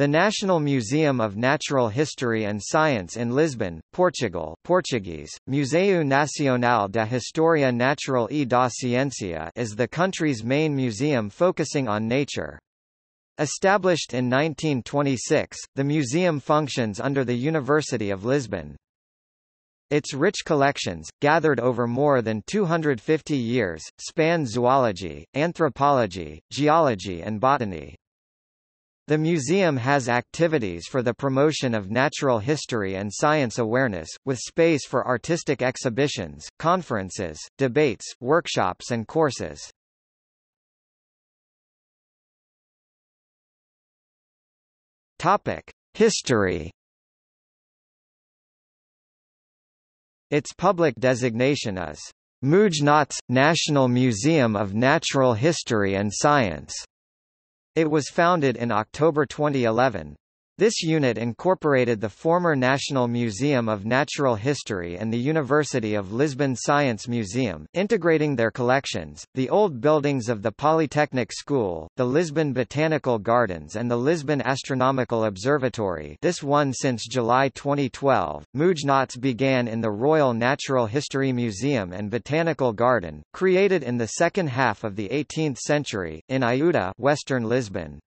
The National Museum of Natural History and Science in Lisbon, Portugal Portuguese, Museu Nacional da História Natural e da Ciência is the country's main museum focusing on nature. Established in 1926, the museum functions under the University of Lisbon. Its rich collections, gathered over more than 250 years, span zoology, anthropology, geology and botany. The museum has activities for the promotion of natural history and science awareness, with space for artistic exhibitions, conferences, debates, workshops and courses. Topic: History. Its public designation is MUHNAC National Museum of Natural History and Science. It was founded in October 2011. This unit incorporated the former National Museum of Natural History and the University of Lisbon Science Museum, integrating their collections, the old buildings of the Polytechnic School, the Lisbon Botanical Gardens and the Lisbon Astronomical Observatory this one since July 2012. MUHNAC began in the Royal Natural History Museum and Botanical Garden, created in the second half of the 18th century, in Ajuda Western Lisbon.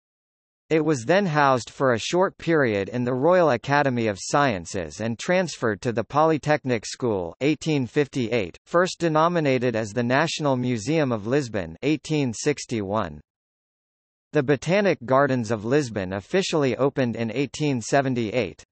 It was then housed for a short period in the Royal Academy of Sciences and transferred to the Polytechnic School 1858, first denominated as the National Museum of Lisbon 1861. The Botanic Gardens of Lisbon officially opened in 1878.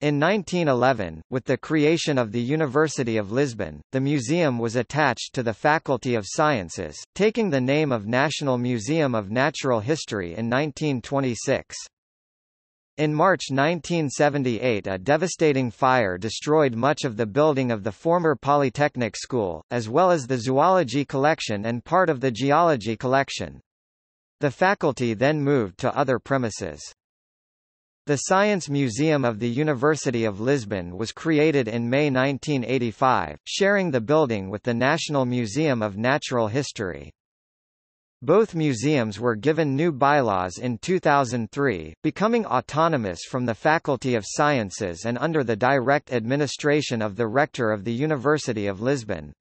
In 1911, with the creation of the University of Lisbon, the museum was attached to the Faculty of Sciences, taking the name of National Museum of Natural History in 1926. In March 1978 a devastating fire destroyed much of the building of the former Polytechnic School, as well as the zoology collection and part of the geology collection. The faculty then moved to other premises. The Science Museum of the University of Lisbon was created in May 1985, sharing the building with the National Museum of Natural History. Both museums were given new bylaws in 2003, becoming autonomous from the Faculty of Sciences and under the direct administration of the Rector of the University of Lisbon.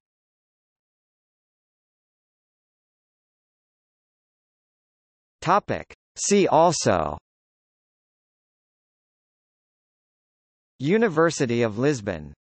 See also University of Lisbon